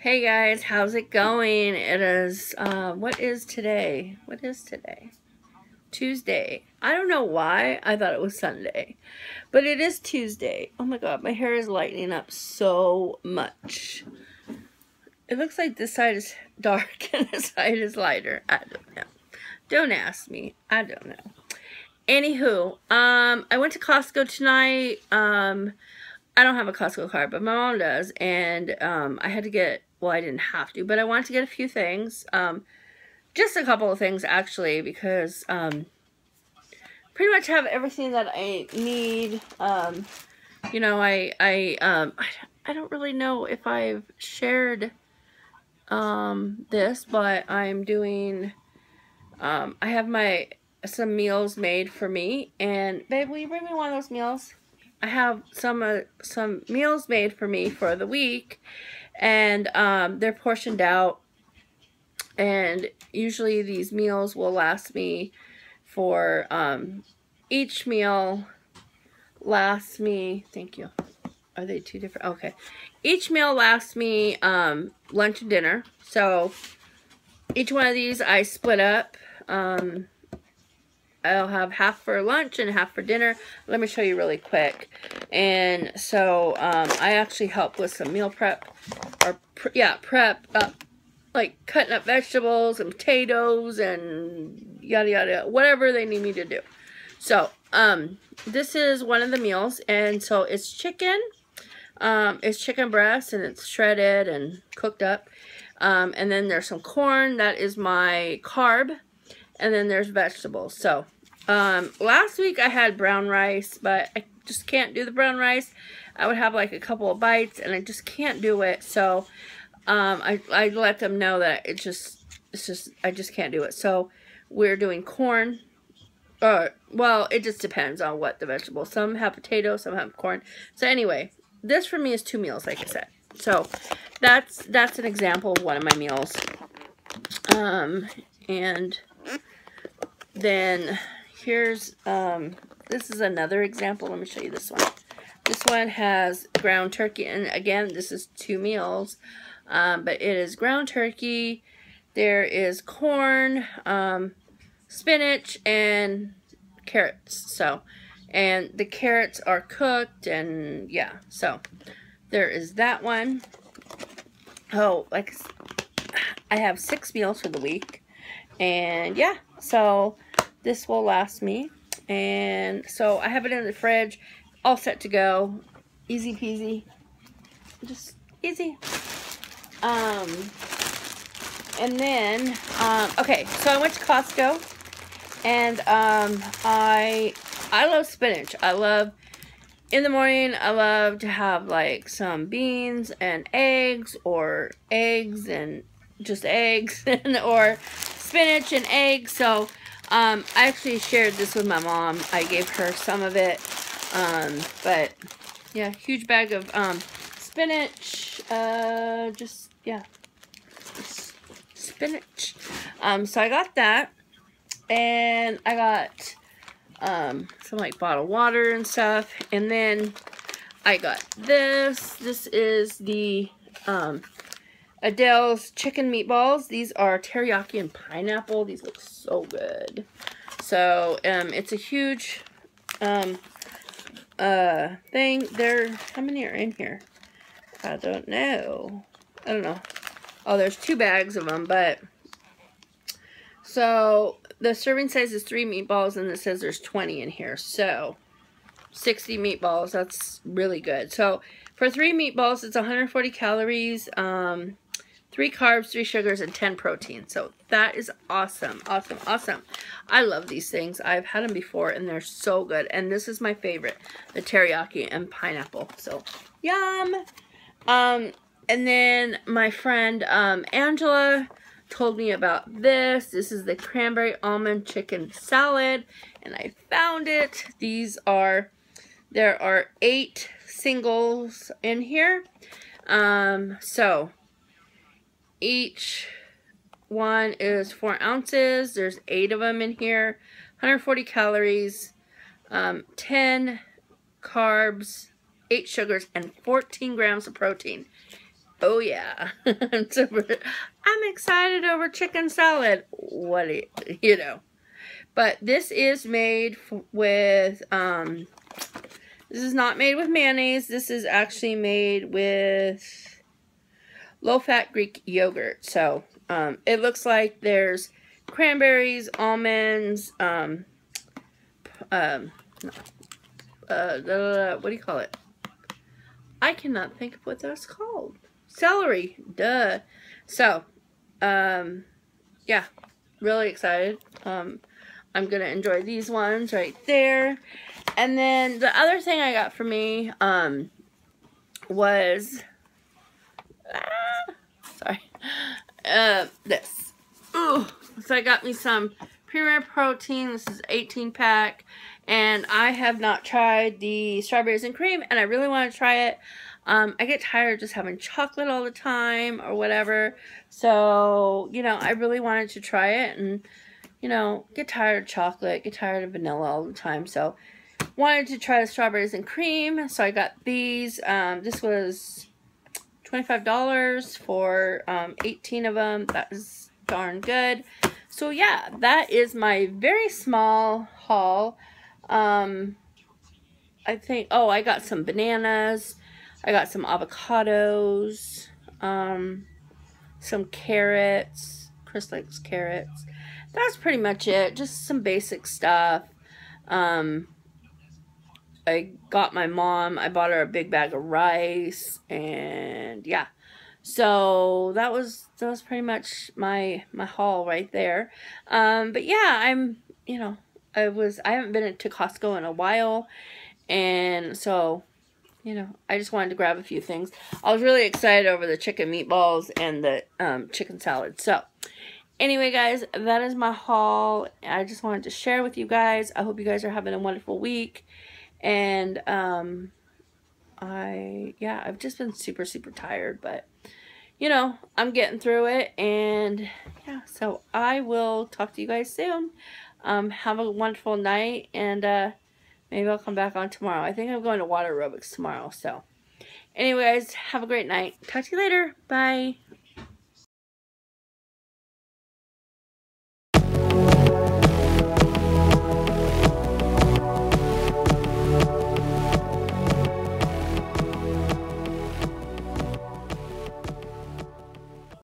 Hey guys, how's it going? It is, uh, what is today? What is today? Tuesday. I don't know why I thought it was Sunday, but it is Tuesday. Oh my god, my hair is lightening up so much. It looks like this side is dark and this side is lighter. I don't know. Don't ask me. I don't know. Anywho, um, I went to Costco tonight. Um, I don't have a Costco card, but my mom does, and um, I had to get well, I didn't have to, but I wanted to get a few things. Um, just a couple of things, actually, because um, pretty much have everything that I need. Um, you know, I, I, um, I, I don't really know if I've shared um, this, but I'm doing, um, I have my, some meals made for me, and babe, will you bring me one of those meals? I have some, uh, some meals made for me for the week, and um, they're portioned out. And usually these meals will last me for um, each meal lasts me thank you. Are they two different? Okay. Each meal lasts me um, lunch and dinner. So each one of these I split up. Um, I'll have half for lunch and half for dinner. Let me show you really quick. And so um, I actually help with some meal prep, pre yeah, prep, uh, like cutting up vegetables and potatoes and yada yada, whatever they need me to do. So um, this is one of the meals, and so it's chicken. Um, it's chicken breast, and it's shredded and cooked up. Um, and then there's some corn. That is my carb and then there's vegetables. So, um, last week I had brown rice, but I just can't do the brown rice. I would have like a couple of bites, and I just can't do it. So, um, I, I let them know that it just, it's just, I just can't do it. So, we're doing corn. Well, it just depends on what the vegetable. Some have potato, some have corn. So anyway, this for me is two meals, like I said. So, that's, that's an example of one of my meals. Um, and then here's, um, this is another example. Let me show you this one. This one has ground turkey. And again, this is two meals. Um, but it is ground turkey. There is corn, um, spinach, and carrots. So, and the carrots are cooked. And yeah, so there is that one. Oh, like I have six meals for the week. And yeah, so this will last me. And so I have it in the fridge, all set to go. Easy peasy. Just easy. Um, and then, um, okay, so I went to Costco. And um, I, I love spinach. I love, in the morning, I love to have like some beans and eggs or eggs and just eggs and or spinach and eggs. So um, I actually shared this with my mom. I gave her some of it. Um, but yeah, huge bag of um, spinach. Uh, just, yeah, spinach. Um, so I got that. And I got um, some like bottled water and stuff. And then I got this. This is the um, Aidells chicken meatballs. These are teriyaki and pineapple. These look so good. So, um, it's a huge, um, uh, thing. There, how many are in here? I don't know. I don't know. Oh, there's two bags of them, but, so, the serving size is three meatballs, and it says there's 20 in here. So, 60 meatballs. That's really good. So, for three meatballs, it's 140 calories. Um, Three carbs, three sugars, and 10 protein. So that is awesome. Awesome. Awesome. I love these things. I've had them before, and they're so good. And this is my favorite. The teriyaki and pineapple. So, yum. Um, and then my friend um, Angela told me about this. This is the cranberry almond chicken salad. And I found it. These are, there are eight singles in here. Um, so each one is four ounces. There's eight of them in here. 140 calories, um, 10 carbs, 8 sugars, and 14 grams of protein. Oh yeah, I'm super. I'm excited over chicken salad. What you, you know? But this is made with. Um, this is not made with mayonnaise. This is actually made with low-fat Greek yogurt. So um, it looks like there's cranberries, almonds, um, um, uh, what do you call it? I cannot think of what that's called. Celery, duh. So, um, yeah, really excited. Um, I'm going to enjoy these ones right there. And then the other thing I got for me, um, was, uh, this. Ooh, so I got me some Premier Protein. This is 18 pack. And I have not tried the strawberries and cream. And I really want to try it. Um, I get tired of just having chocolate all the time or whatever. So, you know, I really wanted to try it. And, you know, get tired of chocolate. Get tired of vanilla all the time. So, wanted to try the strawberries and cream. So, I got these. Um, this was $25 for um, 18 of them. That is darn good. So yeah, that is my very small haul. Um, I think, oh, I got some bananas. I got some avocados. Um, some carrots. Chris likes carrots. That's pretty much it. Just some basic stuff. Um, I got my mom, I bought her a big bag of rice. And yeah. So that was that was pretty much my my haul right there. Um, but yeah, I'm you know I was I haven't been to Costco in a while, and so you know I just wanted to grab a few things. I was really excited over the chicken meatballs and the um, chicken salad. So anyway guys that is my haul i just wanted to share with you guys i hope you guys are having a wonderful week and um i yeah i've just been super super tired but you know, I'm getting through it. And yeah, so I will talk to you guys soon. Um, have a wonderful night. And uh, maybe I'll come back on tomorrow. I think I'm going to water aerobics tomorrow. So anyways, have a great night. Talk to you later. Bye.